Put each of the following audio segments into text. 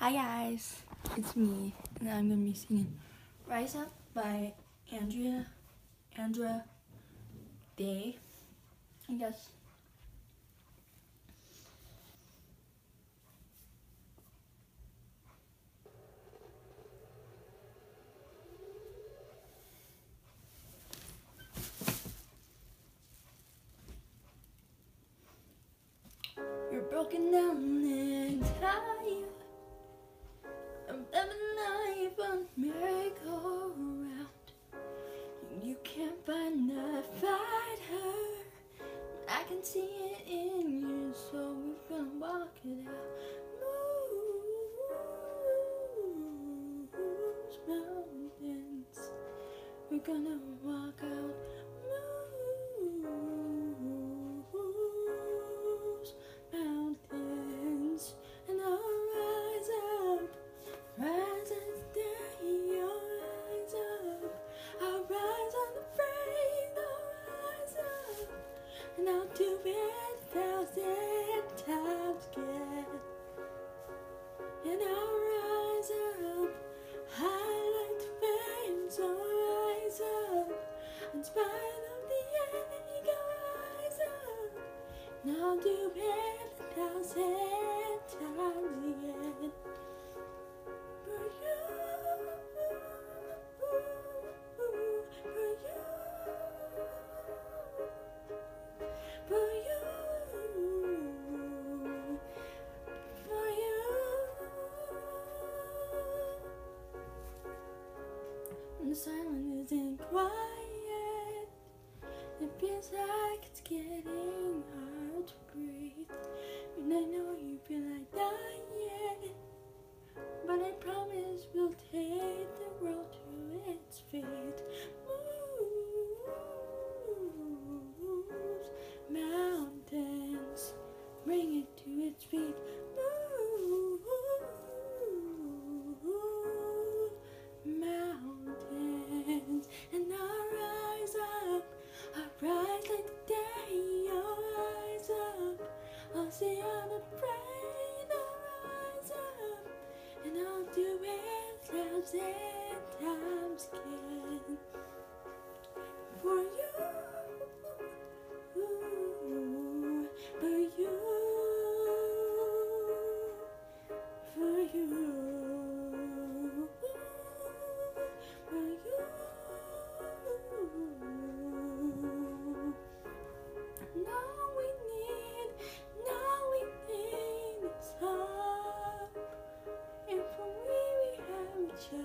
Hi guys, it's me, and I'm gonna be singing "Rise Up" by Andrea, Andrea Day. I guess. You're broken down and tired. Merry-go-round. You can't find a fighter. I can see it in you, so we're gonna walk it out. Moves mountains. We're gonna And I'll do it a thousand times again. And I'll rise up, high like the flames, I'll rise up. In spite of the ache, I'll rise up. And I'll do it a thousand The silence isn't quiet. It feels like it's getting hard to breathe. And I know you feel like dying. But I promise thousand times again for you,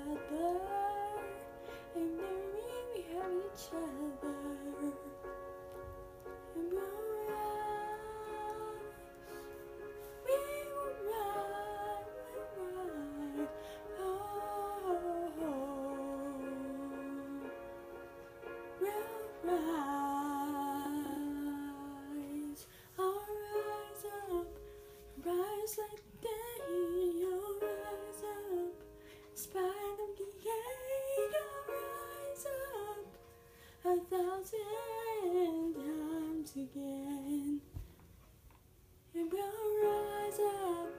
other. And we, we have each other. Again. And we'll rise up,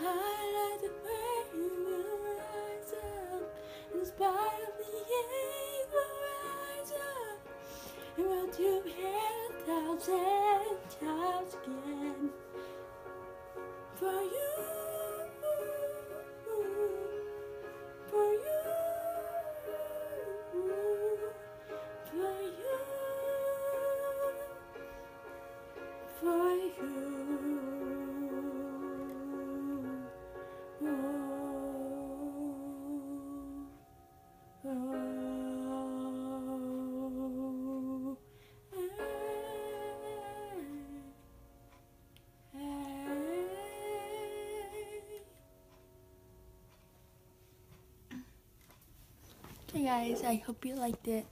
high like the wave, we'll rise up. In spite of the ache, we'll rise up. And we'll do it a thousand times again Hey guys, I hope you liked it.